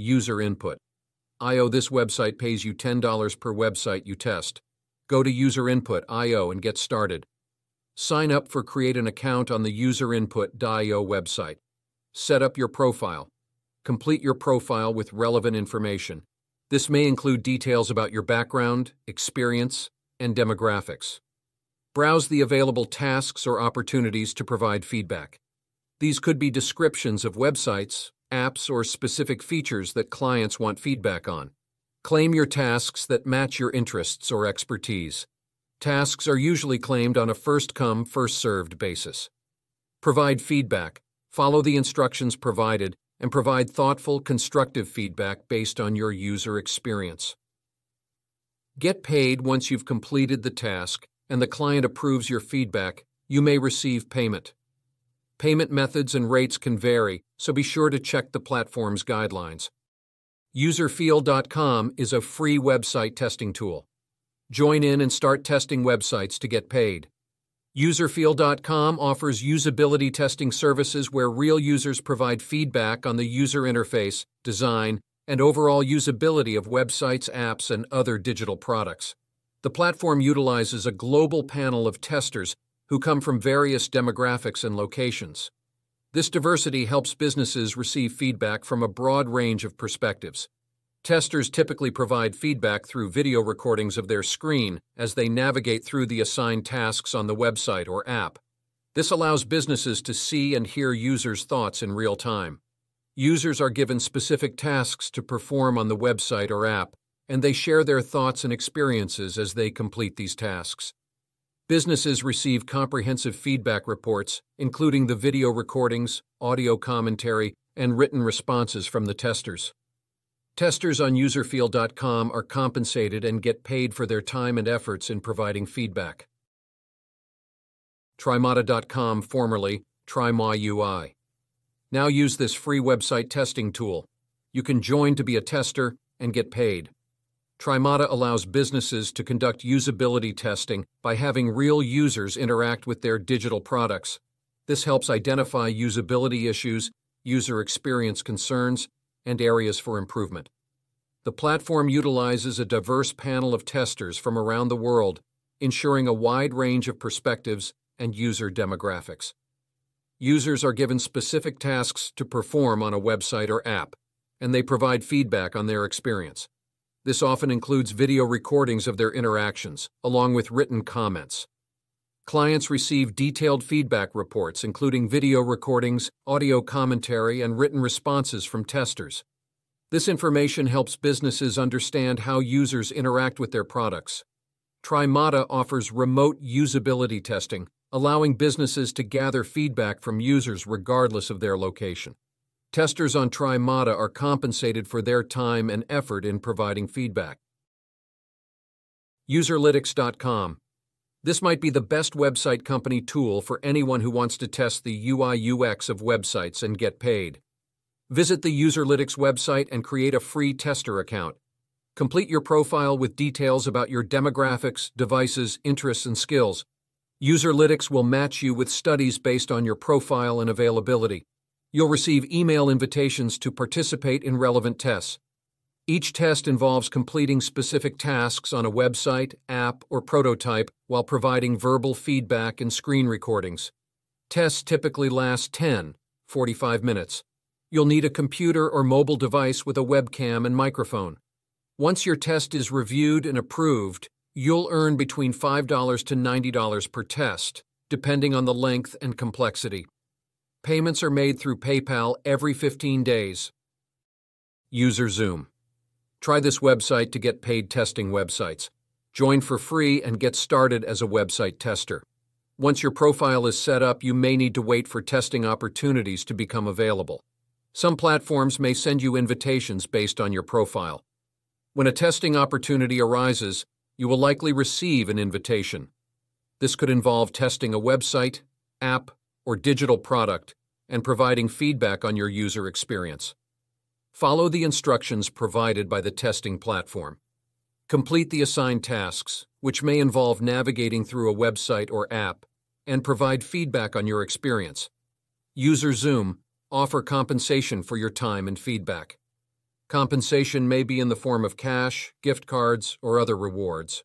User input. IO this website pays you $10 per website you test. Go to User Input IO and get started. Sign up for create an account on the User Input.io website. Set up your profile. Complete your profile with relevant information. This may include details about your background, experience, and demographics. Browse the available tasks or opportunities to provide feedback. These could be descriptions of websites, apps, or specific features that clients want feedback on. Claim your tasks that match your interests or expertise. Tasks are usually claimed on a first come, first served basis. Provide feedback, follow the instructions provided, and provide thoughtful, constructive feedback based on your user experience. Get paid once you've completed the task and the client approves your feedback, you may receive payment. Payment methods and rates can vary, so be sure to check the platform's guidelines. Userfeel.com is a free website testing tool. Join in and start testing websites to get paid. Userfeel.com offers usability testing services where real users provide feedback on the user interface, design, and overall usability of websites, apps, and other digital products. The platform utilizes a global panel of testers who come from various demographics and locations. This diversity helps businesses receive feedback from a broad range of perspectives. Testers typically provide feedback through video recordings of their screen as they navigate through the assigned tasks on the website or app. This allows businesses to see and hear users' thoughts in real time. Users are given specific tasks to perform on the website or app, and they share their thoughts and experiences as they complete these tasks. Businesses receive comprehensive feedback reports, including the video recordings, audio commentary, and written responses from the testers. Testers on userfeel.com are compensated and get paid for their time and efforts in providing feedback. Trymata.com, formerly TryMyUI. Now use this free website testing tool. You can join to be a tester and get paid. Trymata allows businesses to conduct usability testing by having real users interact with their digital products. This helps identify usability issues, user experience concerns, and areas for improvement. The platform utilizes a diverse panel of testers from around the world, ensuring a wide range of perspectives and user demographics. Users are given specific tasks to perform on a website or app, and they provide feedback on their experience. This often includes video recordings of their interactions, along with written comments. Clients receive detailed feedback reports, including video recordings, audio commentary, and written responses from testers. This information helps businesses understand how users interact with their products. Trymata offers remote usability testing, allowing businesses to gather feedback from users regardless of their location. Testers on Trymata are compensated for their time and effort in providing feedback. Userlytics.com this might be the best website company tool for anyone who wants to test the UI UX of websites and get paid. Visit the Userlytics website and create a free tester account. Complete your profile with details about your demographics, devices, interests, and skills. Userlytics will match you with studies based on your profile and availability. You'll receive email invitations to participate in relevant tests. Each test involves completing specific tasks on a website, app, or prototype while providing verbal feedback and screen recordings. Tests typically last 10, 45 minutes. You'll need a computer or mobile device with a webcam and microphone. Once your test is reviewed and approved, you'll earn between $5 to $90 per test, depending on the length and complexity. Payments are made through PayPal every 15 days. User Zoom. Try this website to get paid testing websites. Join for free and get started as a website tester. Once your profile is set up, you may need to wait for testing opportunities to become available. Some platforms may send you invitations based on your profile. When a testing opportunity arises, you will likely receive an invitation. This could involve testing a website, app, or digital product and providing feedback on your user experience. Follow the instructions provided by the testing platform. Complete the assigned tasks, which may involve navigating through a website or app, and provide feedback on your experience. User Zoom offer compensation for your time and feedback. Compensation may be in the form of cash, gift cards, or other rewards.